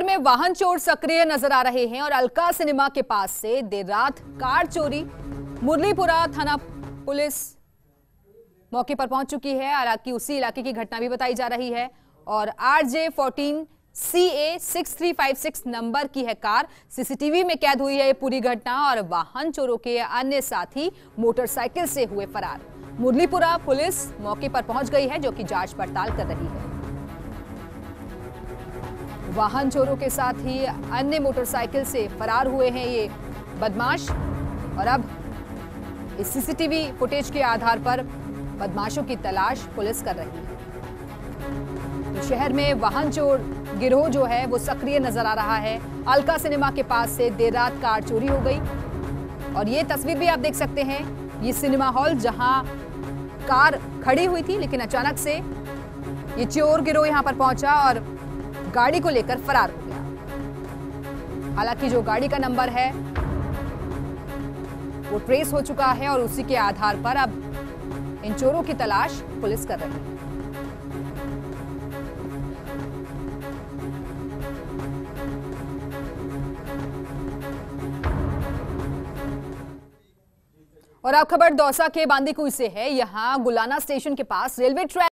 जबलपुर में वाहन चोर सक्रिय नज़र आ रहे हैं और अलका सिनेमा के पास से देर रात कार चोरी, मुरलीपुरा थाना पुलिस मौके पर पहुँच चुकी है। हालाँकि उसी इलाके की घटना भी बताई जा रही है और R J fourteen C A six three five six number की है कार। सीसीटीवी में कैद हुई है ये पूरी घटना और वाहन चोरों के अन्य साथी मोटरसाइकिल से हुए फरार। मुरलीपुरा पुलिस मौके पर पहुँच गई है, जो कि जाँच पड़ताल कर रही है। वाहन चोरों के साथ ही अन्य मोटरसाइकिल से फरार हुए हैं ये बदमाश। और अब इस सीसीटीवी फुटेज के आधार पर बदमाशों की तलाश पुलिस कर रही है। तो शहर में वाहन चोर गिरोह जो है, वो सक्रिय नज़र आ रहा है। अलका सिनेमा के पास से देर रात कार चोरी हो गई। और ये तस्वीर भी आप देख सकते हैं, ये सिनेमा हॉल जहाँ कार खड़ी हुई थी, लेकिन अचानक से ये चोर गिरोह यहाँ पर पहुँचा और गाड़ी को लेकर फरार हो गया। हालाँकि जो गाड़ी का नंबर है, वो ट्रेस हो चुका है और उसी के आधार पर अब इन चोरों की तलाश पुलिस कर रही है। और अब खबर दौसा के बांदीकुई से है। यहाँ गुलाना स्टेशन के पास रेलवे ट्रैक